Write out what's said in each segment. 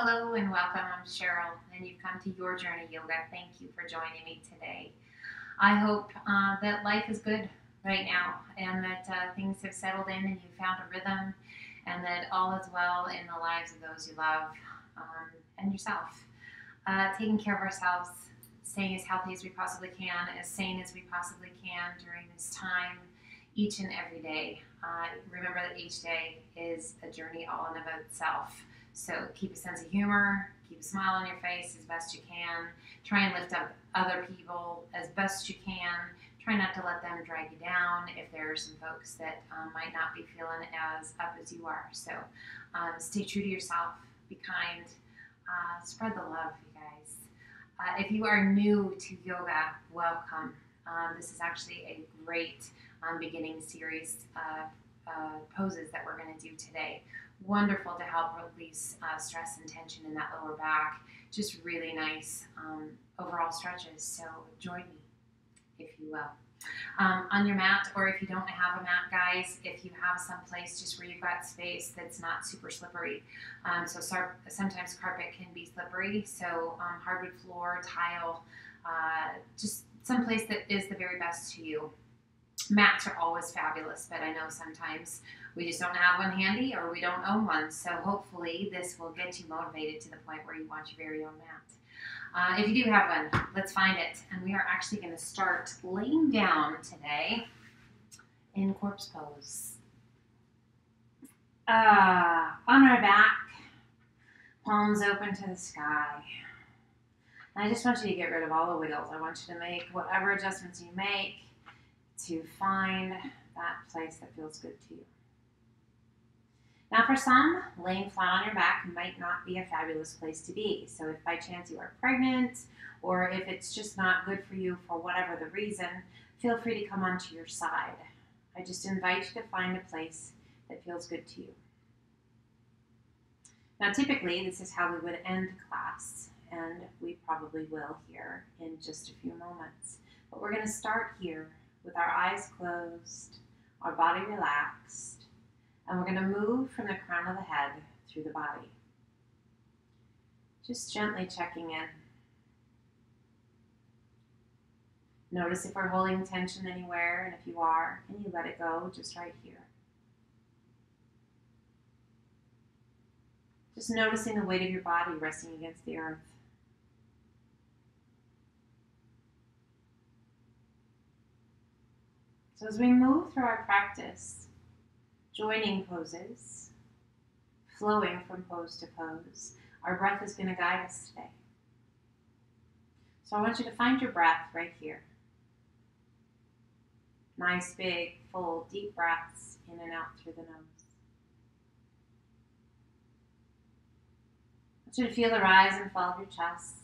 Hello and welcome. I'm Cheryl, and you've come to Your Journey Yoga. Thank you for joining me today. I hope uh, that life is good right now and that uh, things have settled in and you found a rhythm and that all is well in the lives of those you love um, and yourself. Uh, taking care of ourselves, staying as healthy as we possibly can, as sane as we possibly can during this time, each and every day. Uh, remember that each day is a journey all in of itself. So keep a sense of humor, keep a smile on your face as best you can. Try and lift up other people as best you can. Try not to let them drag you down if there are some folks that um, might not be feeling as up as you are. So um, stay true to yourself, be kind, uh, spread the love, you guys. Uh, if you are new to yoga, welcome. Um, this is actually a great um, beginning series uh, poses that we're going to do today wonderful to help release uh, stress and tension in that lower back. Just really nice um, overall stretches. So join me, if you will. Um, on your mat, or if you don't have a mat, guys, if you have some place just where you've got space that's not super slippery. Um, so sometimes carpet can be slippery, so um, hardwood floor, tile, uh, just some place that is the very best to you. Mats are always fabulous, but I know sometimes we just don't have one handy or we don't own one. So hopefully this will get you motivated to the point where you want your very own mat. Uh, if you do have one, let's find it. And we are actually going to start laying down today in corpse pose. Uh, on our back, palms open to the sky. And I just want you to get rid of all the wiggles. I want you to make whatever adjustments you make to find that place that feels good to you. Now, for some, laying flat on your back might not be a fabulous place to be. So, if by chance you are pregnant, or if it's just not good for you for whatever the reason, feel free to come onto your side. I just invite you to find a place that feels good to you. Now, typically, this is how we would end class, and we probably will here in just a few moments. But we're going to start here with our eyes closed, our body relaxed and we're going to move from the crown of the head through the body. Just gently checking in. Notice if we're holding tension anywhere, and if you are, can you let it go just right here? Just noticing the weight of your body resting against the earth. So, as we move through our practice, joining poses, flowing from pose to pose. Our breath is going to guide us today. So I want you to find your breath right here. Nice, big, full, deep breaths in and out through the nose. I want you to feel the rise and fall of your chest,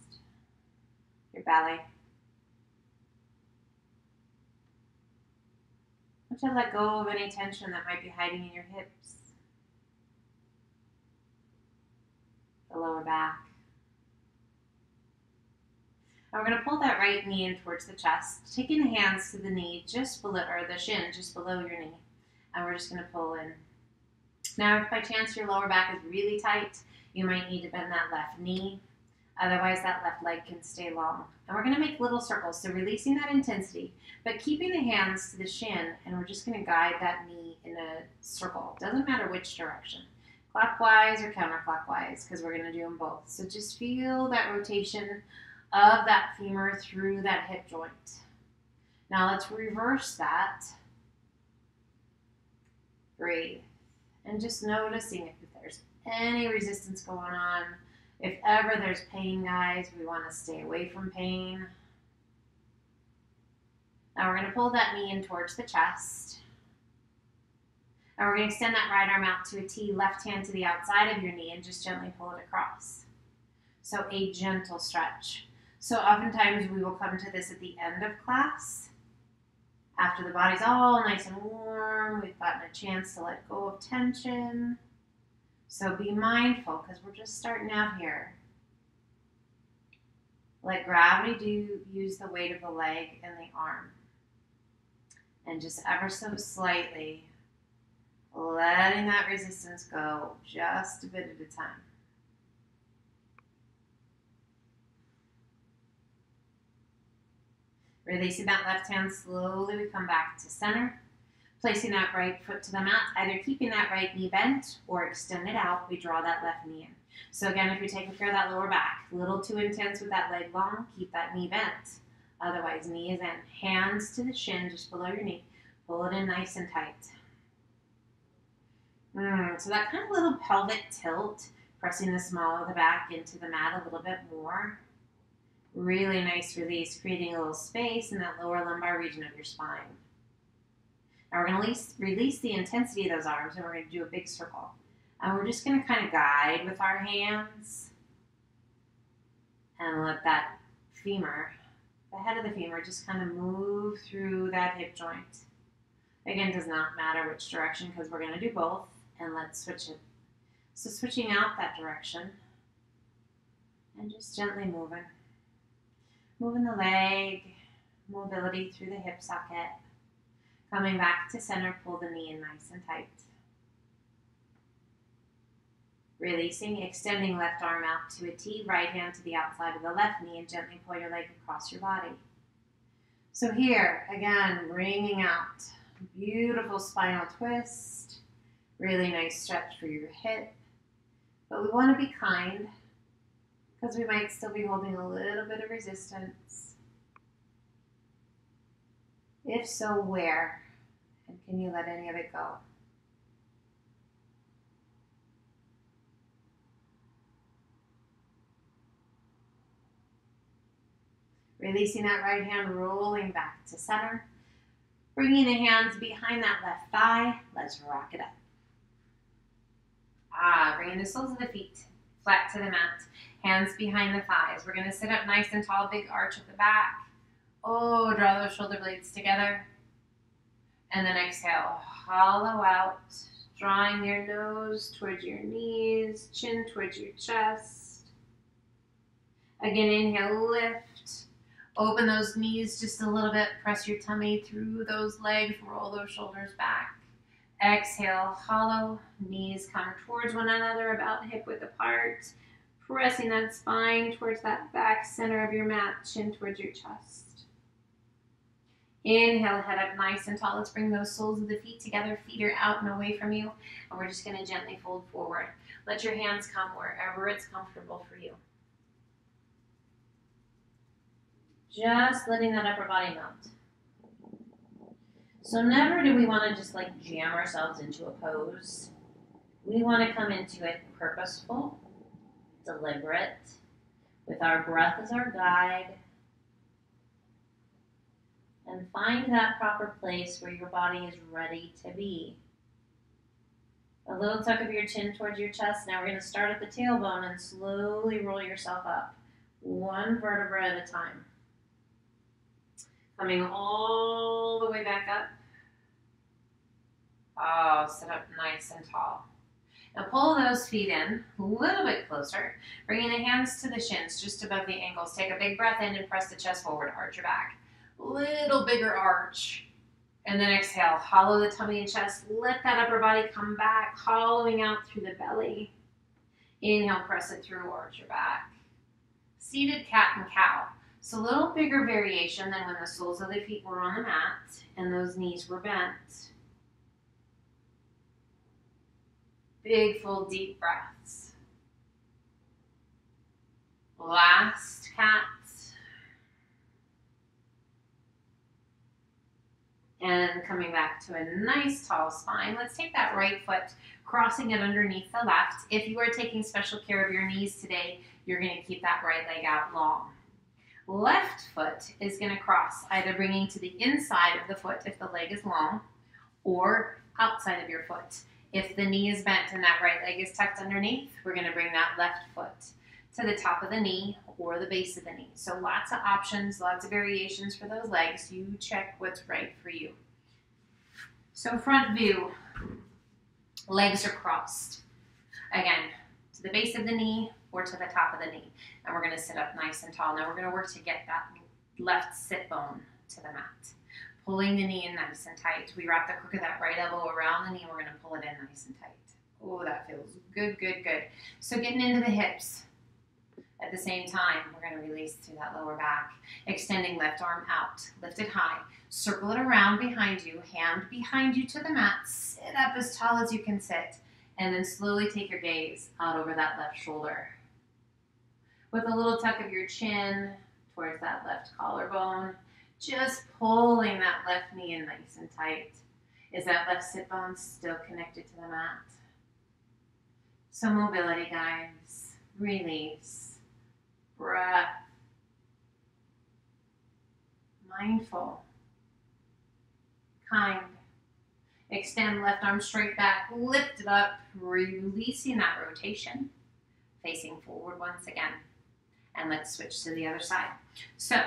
your belly. To let go of any tension that might be hiding in your hips, the lower back. And we're going to pull that right knee in towards the chest, taking the hands to the knee just below, or the shin just below your knee. And we're just going to pull in. Now, if by chance your lower back is really tight, you might need to bend that left knee Otherwise, that left leg can stay long. And we're going to make little circles, so releasing that intensity, but keeping the hands to the shin, and we're just going to guide that knee in a circle. Doesn't matter which direction, clockwise or counterclockwise, because we're going to do them both. So just feel that rotation of that femur through that hip joint. Now let's reverse that. Breathe. And just noticing if there's any resistance going on if ever there's pain, guys, we want to stay away from pain. Now we're going to pull that knee in towards the chest. And we're going to extend that right arm out to a T, left hand to the outside of your knee, and just gently pull it across. So a gentle stretch. So oftentimes we will come to this at the end of class. After the body's all nice and warm, we've gotten a chance to let go of tension. So be mindful because we're just starting out here. Let gravity do use the weight of the leg and the arm. And just ever so slightly letting that resistance go just a bit at a time. Releasing that left hand slowly, we come back to center. Placing that right foot to the mat, either keeping that right knee bent or extend it out, we draw that left knee in. So again, if you're taking care of that lower back, a little too intense with that leg long, keep that knee bent. Otherwise, knee is in. Hands to the shin, just below your knee. Pull it in nice and tight. Mm, so that kind of little pelvic tilt, pressing the small of the back into the mat a little bit more. Really nice release, creating a little space in that lower lumbar region of your spine. Now we're going to release the intensity of those arms and we're going to do a big circle. And we're just going to kind of guide with our hands and let that femur, the head of the femur, just kind of move through that hip joint. Again, it does not matter which direction because we're going to do both. And let's switch it. So switching out that direction and just gently moving. Moving the leg, mobility through the hip socket. Coming back to center, pull the knee in nice and tight. Releasing, extending left arm out to a T, right hand to the outside of the left knee, and gently pull your leg across your body. So here, again, bringing out beautiful spinal twist, really nice stretch for your hip. But we want to be kind because we might still be holding a little bit of resistance. If so, where? And can you let any of it go? Releasing that right hand, rolling back to center. Bringing the hands behind that left thigh. Let's rock it up. Ah, bringing the soles of the feet flat to the mat. Hands behind the thighs. We're going to sit up nice and tall, big arch at the back. Oh, draw those shoulder blades together. And then exhale, hollow out, drawing your nose towards your knees, chin towards your chest. Again, inhale, lift. Open those knees just a little bit. Press your tummy through those legs. Roll those shoulders back. Exhale, hollow. Knees come towards one another, about hip width apart. Pressing that spine towards that back center of your mat, chin towards your chest. Inhale, head up nice and tall. Let's bring those soles of the feet together. Feet are out and away from you. And we're just going to gently fold forward. Let your hands come wherever it's comfortable for you. Just letting that upper body melt. So never do we want to just like jam ourselves into a pose. We want to come into it purposeful, deliberate, with our breath as our guide, and find that proper place where your body is ready to be. A little tuck of your chin towards your chest. Now we're going to start at the tailbone and slowly roll yourself up, one vertebra at a time. Coming all the way back up. Oh, sit up nice and tall. Now pull those feet in a little bit closer, bringing the hands to the shins just above the ankles. Take a big breath in and press the chest forward, arch your back. Little bigger arch. And then exhale, hollow the tummy and chest. Let that upper body come back, hollowing out through the belly. Inhale, press it through, arch your back. Seated cat and cow. So a little bigger variation than when the soles of the feet were on the mat and those knees were bent. Big, full, deep breaths. Last cat. And coming back to a nice tall spine. Let's take that right foot, crossing it underneath the left. If you are taking special care of your knees today, you're going to keep that right leg out long. Left foot is going to cross, either bringing to the inside of the foot if the leg is long, or outside of your foot. If the knee is bent and that right leg is tucked underneath, we're going to bring that left foot to the top of the knee or the base of the knee. So lots of options, lots of variations for those legs. You check what's right for you. So front view, legs are crossed. Again, to the base of the knee or to the top of the knee. And we're going to sit up nice and tall. Now we're going to work to get that left sit bone to the mat. Pulling the knee in nice and tight. We wrap the crook of that right elbow around the knee. We're going to pull it in nice and tight. Oh, that feels good, good, good. So getting into the hips. At the same time, we're going to release through that lower back, extending left arm out, lift it high, circle it around behind you, hand behind you to the mat, sit up as tall as you can sit, and then slowly take your gaze out over that left shoulder. With a little tuck of your chin towards that left collarbone, just pulling that left knee in nice and tight. Is that left sit bone still connected to the mat? So mobility, guys. Release. Breath. Mindful. Kind. Extend left arm straight back. Lift it up. Releasing that rotation. Facing forward once again. And let's switch to the other side. So,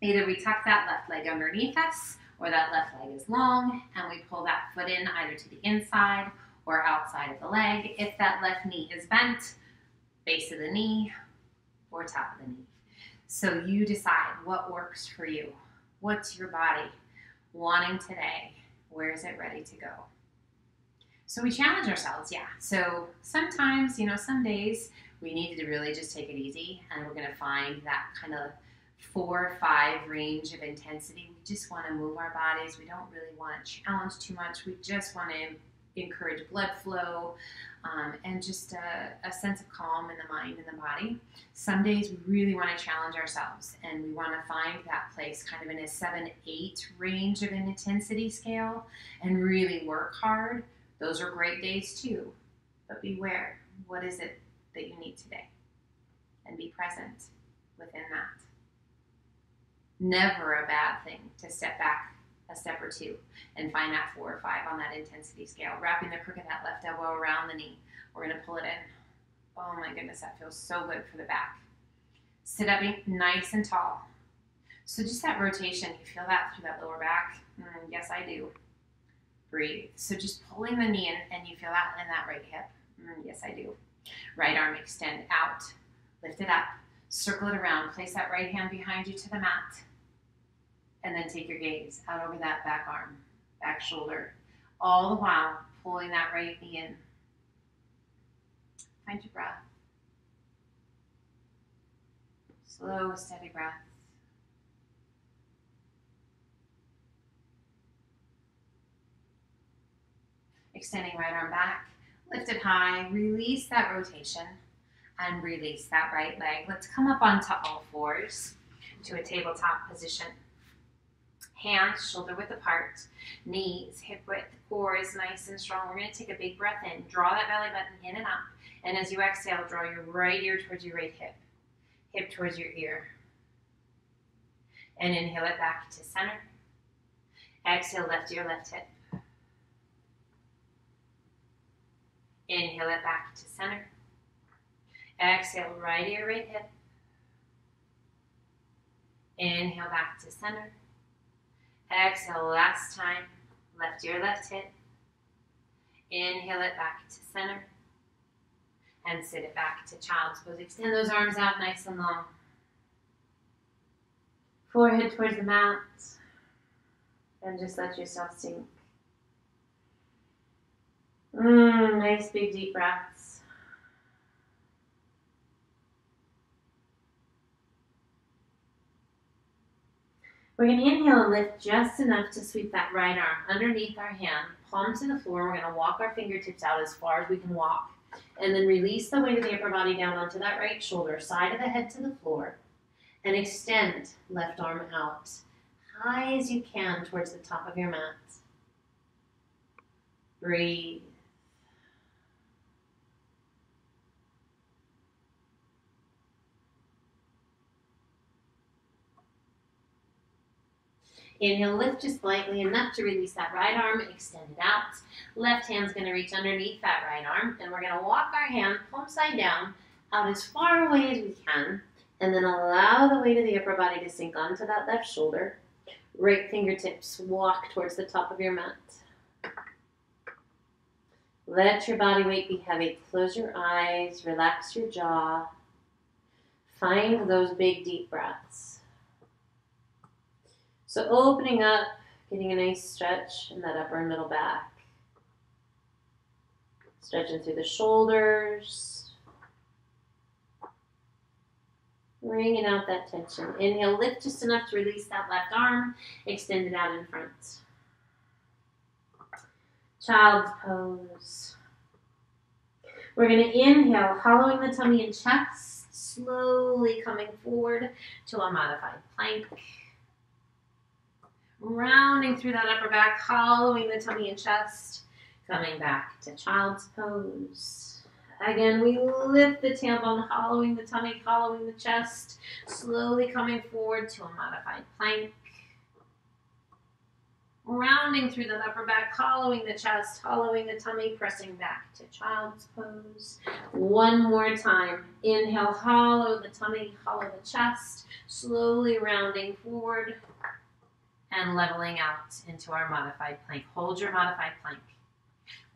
either we tuck that left leg underneath us or that left leg is long and we pull that foot in either to the inside or outside of the leg. If that left knee is bent, base of the knee or top of the knee. So you decide what works for you. What's your body wanting today? Where is it ready to go? So we challenge ourselves, yeah. So sometimes, you know, some days we need to really just take it easy and we're going to find that kind of four or five range of intensity. We just want to move our bodies. We don't really want to challenge too much. We just want to encourage blood flow um, and just a, a, sense of calm in the mind and the body. Some days we really want to challenge ourselves and we want to find that place kind of in a 7 8 range of an intensity scale and really work hard. Those are great days too. But beware what is it that you need today? And be present within that never a bad thing to step back a step or two and find that four or five on that intensity scale. Wrapping the crook of that left elbow around the knee. We're going to pull it in. Oh my goodness, that feels so good for the back. Sit up nice and tall. So just that rotation, you feel that through that lower back? Mm, yes, I do. Breathe. So just pulling the knee in and you feel that in that right hip. Mm, yes, I do. Right arm extend out. Lift it up. Circle it around. Place that right hand behind you to the mat. And then take your gaze out over that back arm, back shoulder, all the while pulling that right knee in. Find your breath. Slow, steady breath. Extending right arm back, lift it high, release that rotation, and release that right leg. Let's come up onto all fours to a tabletop position. Hands shoulder width apart, knees hip width, core is nice and strong. We're going to take a big breath in, draw that belly button in and up, and as you exhale, draw your right ear towards your right hip, hip towards your ear. And inhale it back to center. Exhale, left ear, left hip. Inhale it back to center. Exhale, right ear, right hip. Inhale back to center. Exhale, last time. Left ear, left hip. Inhale it back to center. And sit it back to child's pose. Extend those arms out nice and long. Forehead towards the mat. And just let yourself sink. Mmm, nice big deep breaths. We're going to inhale and lift just enough to sweep that right arm underneath our hand, palm to the floor. We're going to walk our fingertips out as far as we can walk. And then release the weight of the upper body down onto that right shoulder, side of the head to the floor. And extend left arm out, high as you can towards the top of your mat. Breathe. Inhale, lift just slightly enough to release that right arm, extend it out. Left hand's gonna reach underneath that right arm, and we're gonna walk our hand palm side down out as far away as we can, and then allow the weight of the upper body to sink onto that left shoulder. Right fingertips walk towards the top of your mat. Let your body weight be heavy. Close your eyes, relax your jaw. Find those big deep breaths. So opening up, getting a nice stretch in that upper and middle back. Stretching through the shoulders. Bringing out that tension. Inhale, lift just enough to release that left arm. Extend it out in front. Child's pose. We're going to inhale, hollowing the tummy and chest, slowly coming forward to a modified plank. Rounding through that upper back, hollowing the tummy and chest, coming back to child's pose. Again, we lift the tailbone, hollowing the tummy, hollowing the chest, slowly coming forward to a modified plank. Rounding through the upper back, hollowing the chest, hollowing the tummy, pressing back to child's pose. One more time. Inhale, hollow the tummy, hollow the chest, slowly rounding forward and leveling out into our modified plank. Hold your modified plank.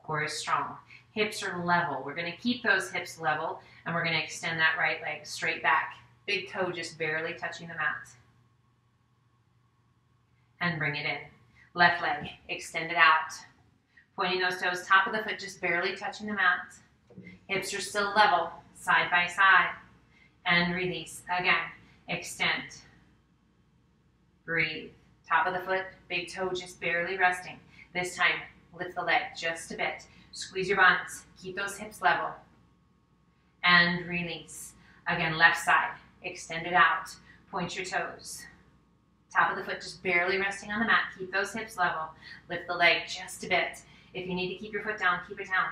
Core is strong. Hips are level. We're going to keep those hips level and we're going to extend that right leg straight back. Big toe just barely touching the mat. And bring it in. Left leg, extend it out. Pointing those toes, top of the foot just barely touching the mat. Hips are still level, side by side. And release. Again, extend. Breathe. Top of the foot, big toe just barely resting. This time, lift the leg just a bit. Squeeze your buns. Keep those hips level. And release. Again, left side. Extend it out. Point your toes. Top of the foot just barely resting on the mat. Keep those hips level. Lift the leg just a bit. If you need to keep your foot down, keep it down.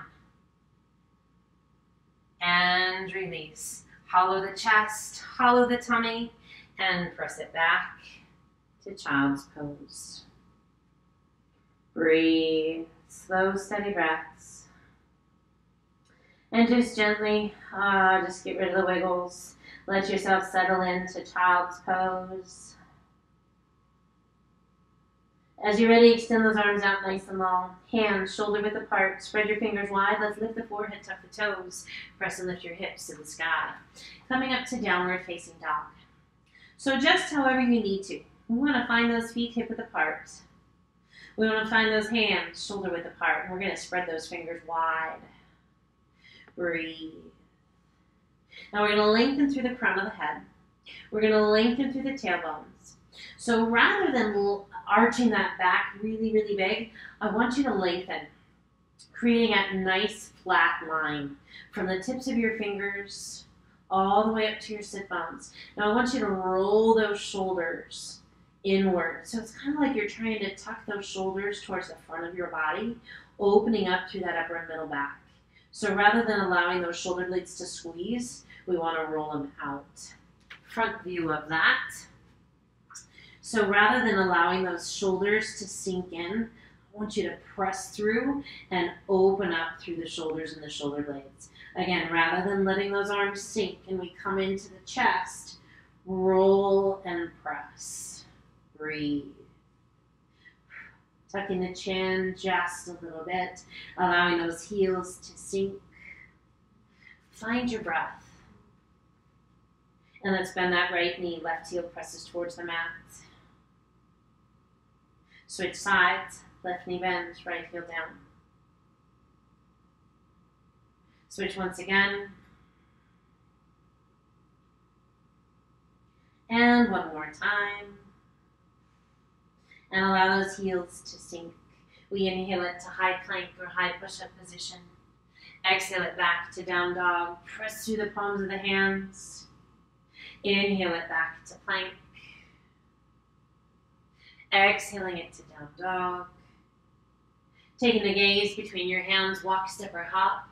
And release. Hollow the chest, hollow the tummy, and press it back to child's pose. Breathe. Slow, steady breaths. And just gently, uh, just get rid of the wiggles. Let yourself settle into child's pose. As you're ready, extend those arms out nice and long. Hands shoulder width apart. Spread your fingers wide. Let's lift the forehead, tuck the toes. Press and lift your hips to the sky. Coming up to downward facing dog. So just however you need to. We want to find those feet hip width apart. We want to find those hands shoulder width apart. We're going to spread those fingers wide. Breathe. Now we're going to lengthen through the crown of the head. We're going to lengthen through the tailbones. So rather than arching that back really, really big, I want you to lengthen, creating a nice flat line from the tips of your fingers all the way up to your sit bones. Now I want you to roll those shoulders inward. So it's kind of like you're trying to tuck those shoulders towards the front of your body, opening up through that upper and middle back. So rather than allowing those shoulder blades to squeeze, we want to roll them out. Front view of that. So rather than allowing those shoulders to sink in, I want you to press through and open up through the shoulders and the shoulder blades. Again, rather than letting those arms sink and we come into the chest, roll and press. Breathe. Tucking the chin just a little bit, allowing those heels to sink. Find your breath. And let's bend that right knee, left heel presses towards the mat. Switch sides, left knee bends, right heel down. Switch once again. And one more time. And allow those heels to sink. We inhale it to high plank or high push-up position. Exhale it back to down dog. Press through the palms of the hands. Inhale it back to plank. Exhaling it to down dog. Taking the gaze between your hands, walk, step, or hop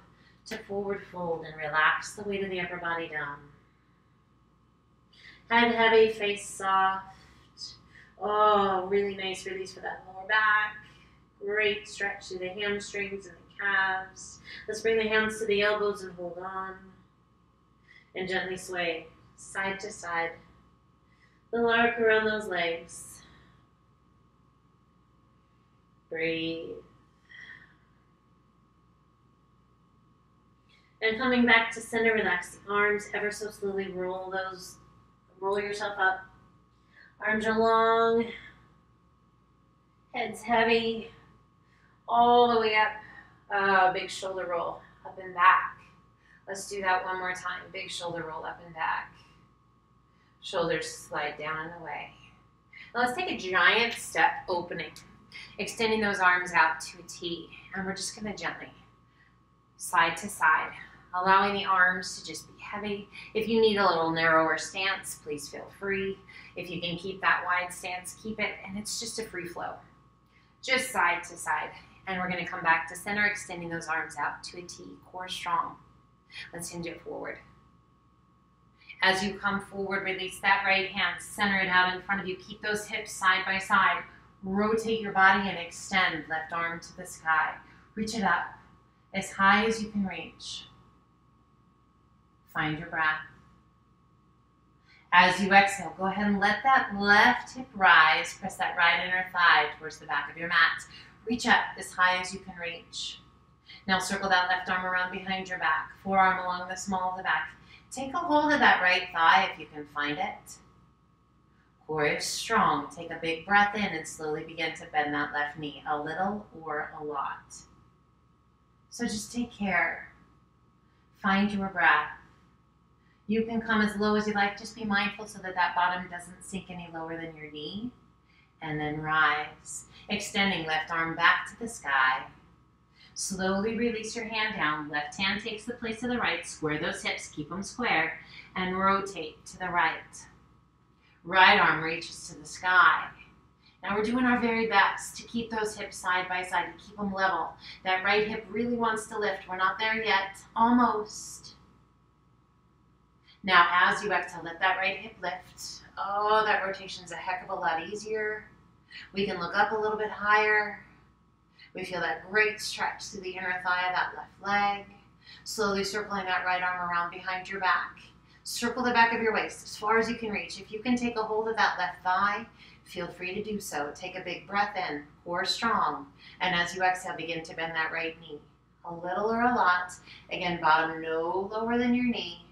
to forward fold and relax the weight of the upper body down. Head heavy, face soft. Oh, really nice release for that lower back. Great stretch through the hamstrings and the calves. Let's bring the hands to the elbows and hold on. And gently sway side to side. Little arc around those legs. Breathe. And coming back to center, relax the arms ever so slowly. Roll those, roll yourself up. Arms are long, head's heavy, all the way up. Uh, big shoulder roll up and back. Let's do that one more time. Big shoulder roll up and back. Shoulders slide down and away. Now let's take a giant step opening, extending those arms out to a T. And we're just going to gently side to side, allowing the arms to just be heavy. If you need a little narrower stance, please feel free. If you can keep that wide stance, keep it. And it's just a free flow, just side to side. And we're going to come back to center, extending those arms out to a T, core strong. Let's hinge it forward. As you come forward, release that right hand, center it out in front of you. Keep those hips side by side. Rotate your body and extend left arm to the sky. Reach it up as high as you can reach. Find your breath. As you exhale, go ahead and let that left hip rise. Press that right inner thigh towards the back of your mat. Reach up as high as you can reach. Now circle that left arm around behind your back, forearm along the small of the back. Take a hold of that right thigh if you can find it. Core is strong. Take a big breath in and slowly begin to bend that left knee a little or a lot. So just take care. Find your breath. You can come as low as you like. Just be mindful so that that bottom doesn't sink any lower than your knee. And then rise, extending left arm back to the sky. Slowly release your hand down. Left hand takes the place of the right. Square those hips, keep them square, and rotate to the right. Right arm reaches to the sky. Now we're doing our very best to keep those hips side by side, to keep them level. That right hip really wants to lift. We're not there yet. Almost. Now as you exhale, let that right hip lift. Oh, that rotation is a heck of a lot easier. We can look up a little bit higher. We feel that great stretch through the inner thigh of that left leg. Slowly circling that right arm around behind your back. Circle the back of your waist as far as you can reach. If you can take a hold of that left thigh, feel free to do so. Take a big breath in, core strong. And as you exhale, begin to bend that right knee. A little or a lot. Again, bottom no lower than your knee.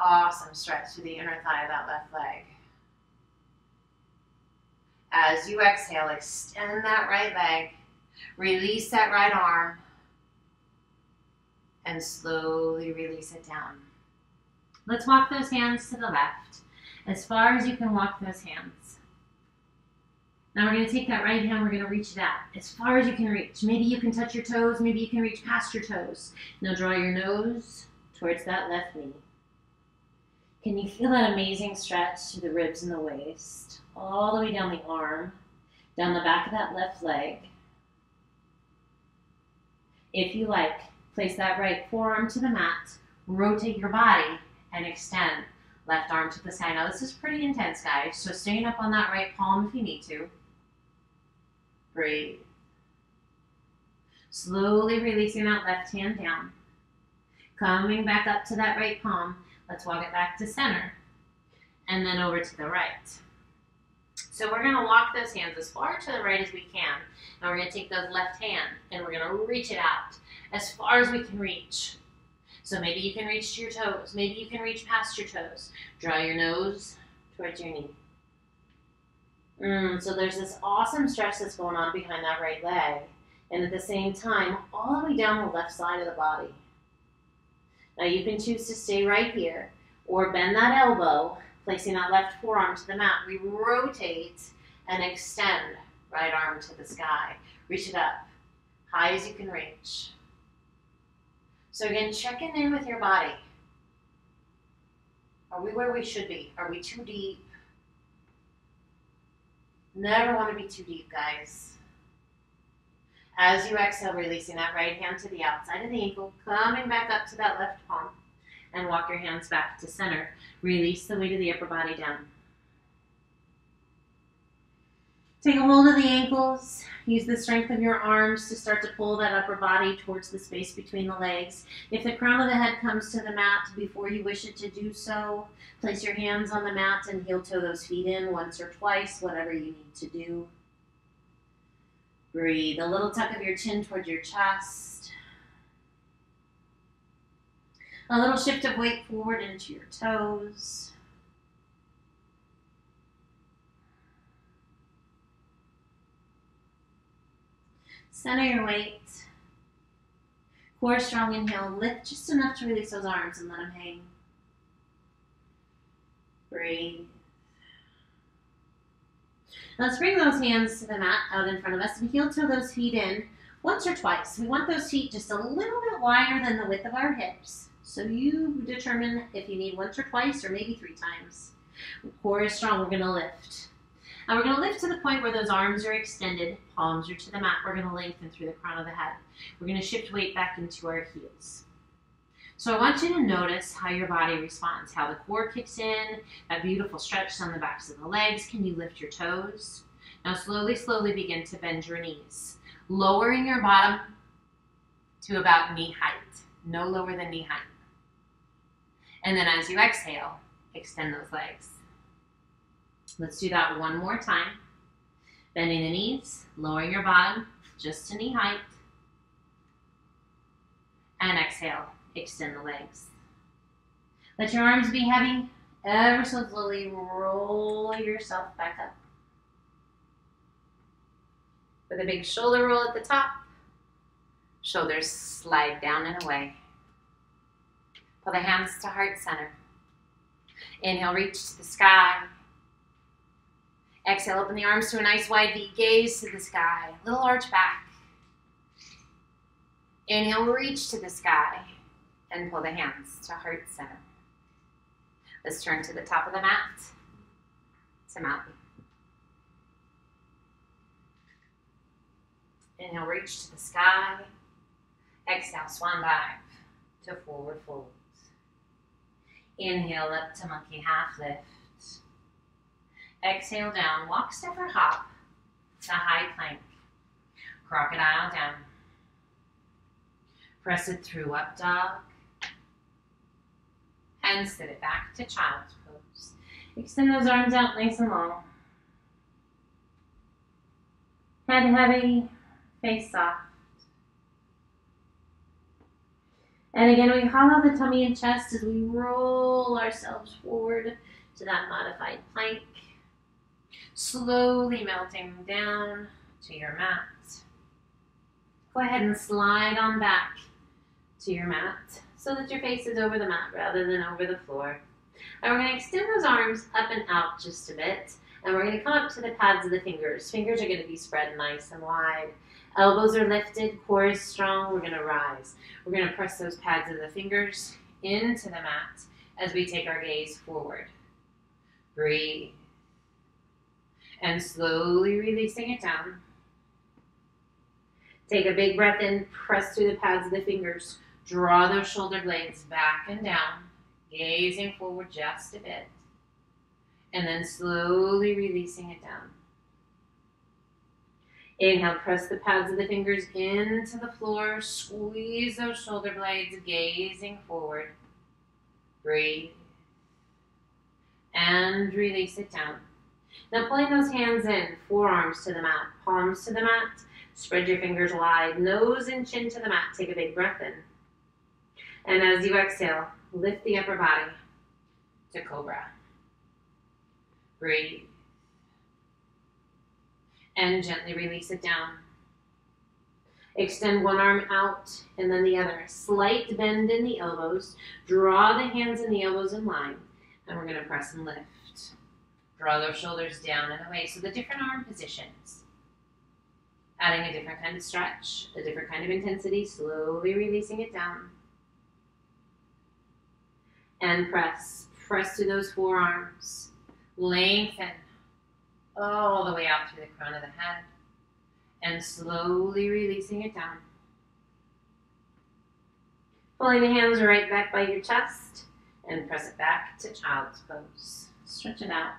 Awesome stretch to the inner thigh of that left leg. As you exhale, extend that right leg, release that right arm, and slowly release it down. Let's walk those hands to the left, as far as you can walk those hands. Now we're going to take that right hand, we're going to reach out as far as you can reach. Maybe you can touch your toes, maybe you can reach past your toes. Now draw your nose towards that left knee. Can you feel that amazing stretch to the ribs and the waist? all the way down the arm, down the back of that left leg. If you like, place that right forearm to the mat, rotate your body, and extend left arm to the side. Now, this is pretty intense, guys, so staying up on that right palm if you need to. Breathe. Slowly releasing that left hand down. Coming back up to that right palm. Let's walk it back to center. And then over to the right. So we're going to walk those hands as far to the right as we can. Now we're going to take those left hand and we're going to reach it out as far as we can reach. So maybe you can reach to your toes. Maybe you can reach past your toes. Draw your nose towards your knee. Mm, so there's this awesome stretch that's going on behind that right leg. And at the same time, all the way down the left side of the body. Now you can choose to stay right here or bend that elbow placing that left forearm to the mat. We rotate and extend right arm to the sky. Reach it up, high as you can reach. So again, checking in with your body. Are we where we should be? Are we too deep? Never want to be too deep, guys. As you exhale, releasing that right hand to the outside of the ankle, coming back up to that left palm and walk your hands back to center. Release the weight of the upper body down. Take a hold of the ankles. Use the strength of your arms to start to pull that upper body towards the space between the legs. If the crown of the head comes to the mat before you wish it to do so, place your hands on the mat and heel toe those feet in once or twice, whatever you need to do. Breathe. A little tuck of your chin towards your chest. A little shift of weight forward into your toes. Center your weight. Core strong, inhale. Lift just enough to release those arms and let them hang. Breathe. Let's bring those hands to the mat out in front of us and heel toe those feet in once or twice. We want those feet just a little bit wider than the width of our hips. So you determine if you need once or twice or maybe three times. Core is strong, we're gonna lift. And we're gonna lift to the point where those arms are extended, palms are to the mat. We're gonna lengthen through the crown of the head. We're gonna shift weight back into our heels. So I want you to notice how your body responds, how the core kicks in, that beautiful stretch on the backs of the legs. Can you lift your toes? Now slowly, slowly begin to bend your knees, lowering your bottom to about knee height, no lower than knee height. And then as you exhale, extend those legs. Let's do that one more time. Bending the knees, lowering your bottom just to knee height. And exhale, extend the legs. Let your arms be heavy. Ever so slowly roll yourself back up. With a big shoulder roll at the top, shoulders slide down and away. Pull the hands to heart center. Inhale, reach to the sky. Exhale, open the arms to a nice wide V. Gaze to the sky. Little arch back. Inhale, reach to the sky and pull the hands to heart center. Let's turn to the top of the mat to mountain. Inhale, reach to the sky. Exhale, swan dive to forward fold. Inhale up to monkey half lift. Exhale down, walk, step, or hop to high plank. Crocodile down. Press it through up dog. And sit it back to child's pose. Extend those arms out nice and long. Head heavy, face soft. And again, we hollow the tummy and chest as we roll ourselves forward to that modified plank. Slowly melting down to your mat. Go ahead and slide on back to your mat so that your face is over the mat rather than over the floor. And we're going to extend those arms up and out just a bit. And we're going to come up to the pads of the fingers. Fingers are going to be spread nice and wide. Elbows are lifted, core is strong. We're going to rise. We're going to press those pads of the fingers into the mat as we take our gaze forward. Breathe. And slowly releasing it down. Take a big breath in, press through the pads of the fingers. Draw those shoulder blades back and down, gazing forward just a bit. And then slowly releasing it down. Inhale, press the pads of the fingers into the floor, squeeze those shoulder blades, gazing forward. Breathe. And release it down. Now pulling those hands in, forearms to the mat, palms to the mat. Spread your fingers wide, nose and chin to the mat. Take a big breath in. And as you exhale, lift the upper body to cobra. Breathe. And gently release it down. Extend one arm out and then the other. Slight bend in the elbows. Draw the hands and the elbows in line. And we're going to press and lift. Draw those shoulders down and away. So the different arm positions. Adding a different kind of stretch, a different kind of intensity, slowly releasing it down. And press. Press through those forearms. Lengthen all the way out through the crown of the head. And slowly releasing it down. Pulling the hands right back by your chest and press it back to child's pose. Stretch it out.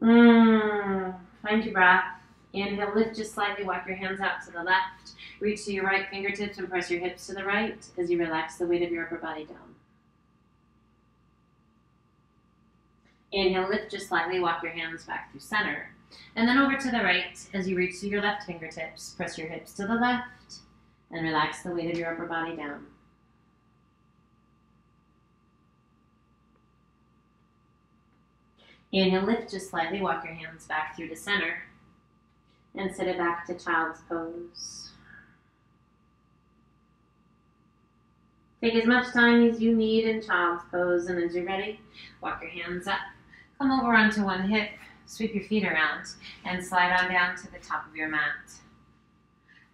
Mmm. Find your breath. Inhale, lift just slightly, walk your hands out to the left. Reach to your right fingertips and press your hips to the right as you relax the weight of your upper body down. Inhale, lift just slightly, walk your hands back through center. And then over to the right as you reach to your left fingertips. Press your hips to the left and relax the weight of your upper body down. Inhale, lift just slightly, walk your hands back through to center and sit it back to child's pose. Take as much time as you need in child's pose, and as you're ready, walk your hands up. Come over onto one hip, sweep your feet around, and slide on down to the top of your mat.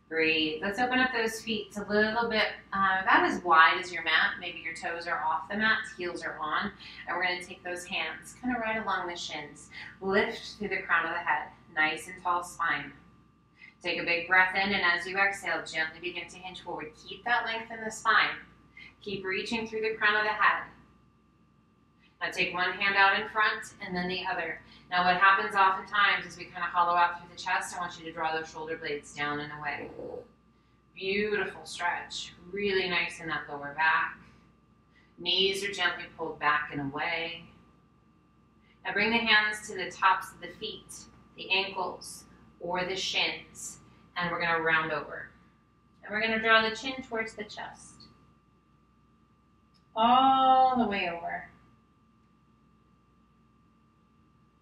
Breathe. Let's open up those feet a little bit, uh, about as wide as your mat. Maybe your toes are off the mat, heels are on. And we're going to take those hands kind of right along the shins. Lift through the crown of the head. Nice and tall spine. Take a big breath in, and as you exhale, gently begin to hinge forward. Keep that length in the spine. Keep reaching through the crown of the head. Now take one hand out in front and then the other. Now what happens oftentimes is we kind of hollow out through the chest. I want you to draw those shoulder blades down and away. Beautiful stretch. Really nice in that lower back. Knees are gently pulled back and away. Now bring the hands to the tops of the feet, the ankles, or the shins, and we're going to round over. And we're going to draw the chin towards the chest. All the way over.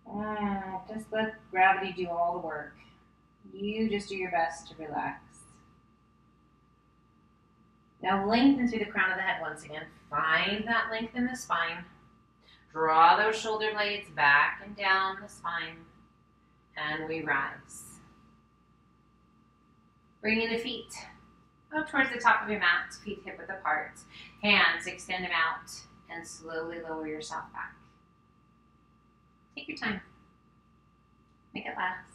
Mm, just let gravity do all the work. You just do your best to relax. Now lengthen through the crown of the head once again. Find that length in the spine. Draw those shoulder blades back and down the spine. And we rise. Bringing the feet up towards the top of your mat, feet hip width apart. Hands, extend them out and slowly lower yourself back. Take your time. Make it last.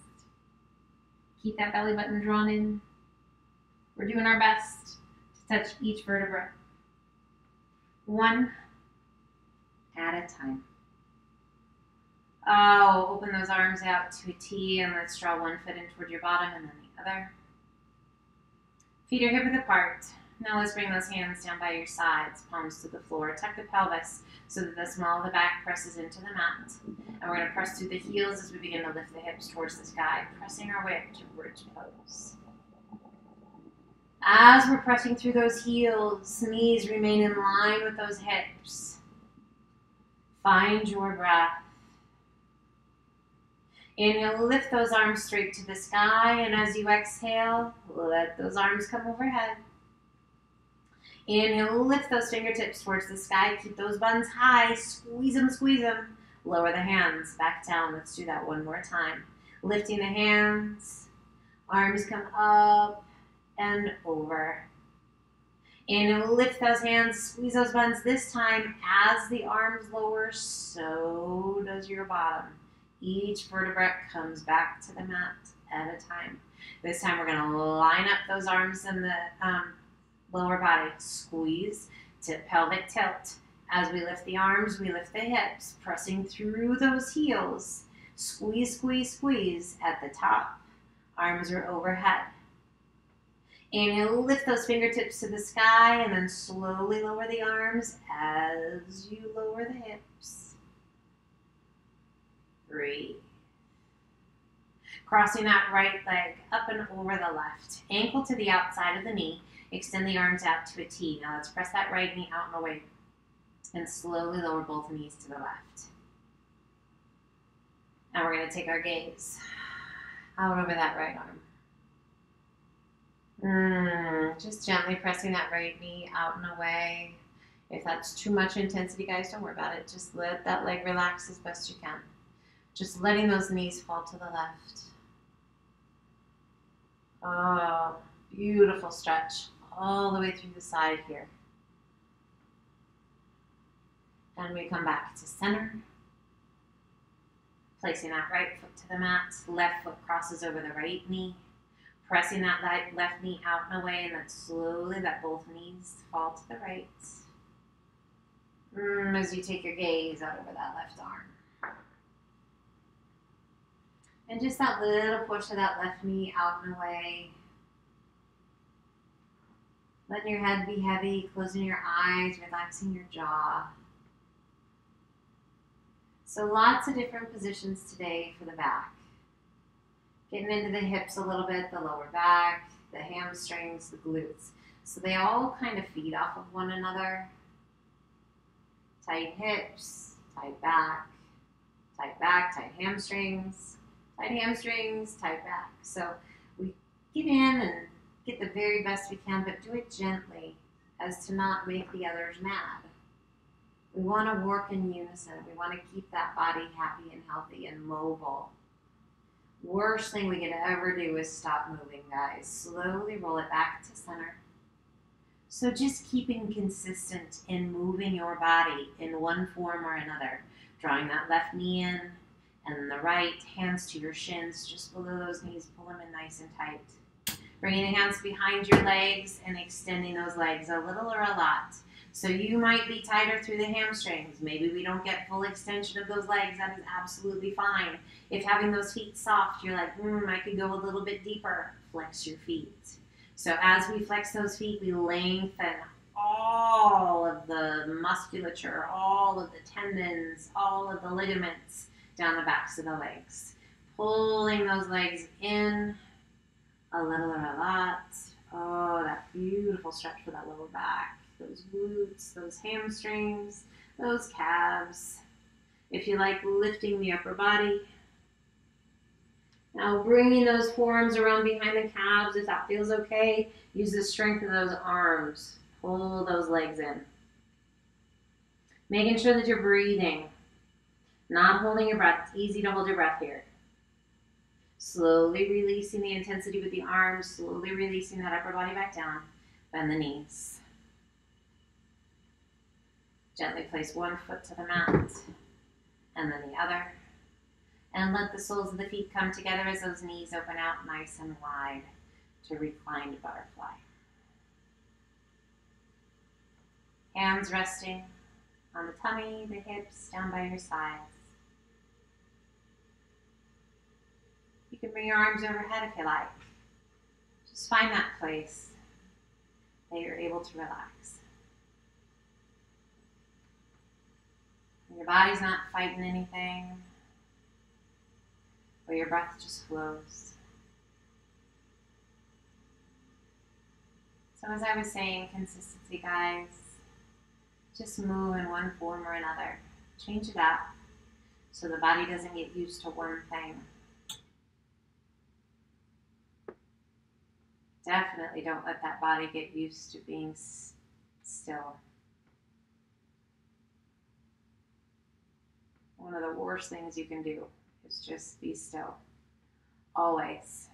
Keep that belly button drawn in. We're doing our best to touch each vertebra. One at a time. Oh, open those arms out to a T and let's draw one foot in toward your bottom and then the other. Feet are hip width apart. Now let's bring those hands down by your sides, palms to the floor. Tuck the pelvis so that the small of the back presses into the mat. And we're going to press through the heels as we begin to lift the hips towards the sky, pressing our way up to bridge pose. As we're pressing through those heels, knees remain in line with those hips. Find your breath. Inhale, lift those arms straight to the sky, and as you exhale, let those arms come overhead. Inhale, lift those fingertips towards the sky. Keep those buns high. Squeeze them, squeeze them. Lower the hands back down. Let's do that one more time. Lifting the hands. Arms come up and over. Inhale, lift those hands. Squeeze those buns. This time, as the arms lower, so does your bottom. Each vertebra comes back to the mat at a time. This time, we're going to line up those arms and the um, lower body. Squeeze to pelvic tilt. As we lift the arms, we lift the hips, pressing through those heels. Squeeze, squeeze, squeeze at the top. Arms are overhead. Inhale, lift those fingertips to the sky and then slowly lower the arms as you lower the hips. Breathe. Crossing that right leg up and over the left. Ankle to the outside of the knee. Extend the arms out to a T. Now let's press that right knee out and away. And slowly lower both knees to the left. Now we're going to take our gaze out over that right arm. Mm, just gently pressing that right knee out and away. If that's too much intensity, guys, don't worry about it. Just let that leg relax as best you can. Just letting those knees fall to the left. Oh, beautiful stretch all the way through the side here. And we come back to center. Placing that right foot to the mat, left foot crosses over the right knee. Pressing that left knee out and away, and then slowly let both knees fall to the right. Mm, as you take your gaze out over that left arm. And just that little push of that left knee out and away. Letting your head be heavy, closing your eyes, relaxing your jaw. So lots of different positions today for the back. Getting into the hips a little bit, the lower back, the hamstrings, the glutes. So they all kind of feed off of one another. Tight hips, tight back, tight back, tight hamstrings, tight hamstrings, tight back. So we get in and get the very best we can, but do it gently as to not make the others mad. We want to work in unison. We want to keep that body happy and healthy and mobile. Worst thing we could ever do is stop moving, guys. Slowly roll it back to center. So just keeping consistent in moving your body in one form or another. Drawing that left knee in and the right, hands to your shins, just below those knees, pull them in nice and tight. Bringing the hands behind your legs and extending those legs a little or a lot. So you might be tighter through the hamstrings. Maybe we don't get full extension of those legs. That is absolutely fine. If having those feet soft, you're like, hmm, I could go a little bit deeper. Flex your feet. So as we flex those feet, we lengthen all of the musculature, all of the tendons, all of the ligaments down the backs of the legs. Pulling those legs in a little or a lot. Oh, that beautiful stretch for that lower back those glutes, those hamstrings, those calves. If you like lifting the upper body. Now bringing those forearms around behind the calves, if that feels okay, use the strength of those arms. Pull those legs in. Making sure that you're breathing, not holding your breath. It's easy to hold your breath here. Slowly releasing the intensity with the arms, slowly releasing that upper body back down. Bend the knees. Gently place one foot to the mat and then the other. And let the soles of the feet come together as those knees open out nice and wide to reclined butterfly. Hands resting on the tummy, the hips, down by your sides. You can bring your arms overhead if you like. Just find that place that you're able to relax. Your body's not fighting anything, but your breath just flows. So, as I was saying, consistency, guys, just move in one form or another. Change it up so the body doesn't get used to one thing. Definitely don't let that body get used to being still. one of the worst things you can do is just be still. Always.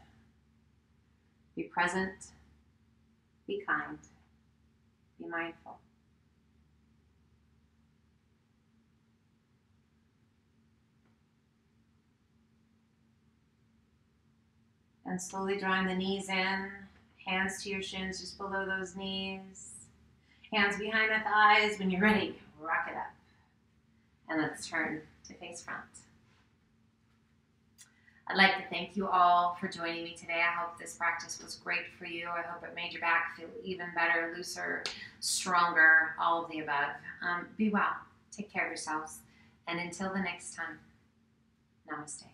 Be present. Be kind. Be mindful. And slowly drawing the knees in, hands to your shins just below those knees, hands behind the thighs. When you're ready, rock it up. And let's turn to face front. I'd like to thank you all for joining me today. I hope this practice was great for you. I hope it made your back feel even better, looser, stronger, all of the above. Um, be well. Take care of yourselves. And until the next time, namaste.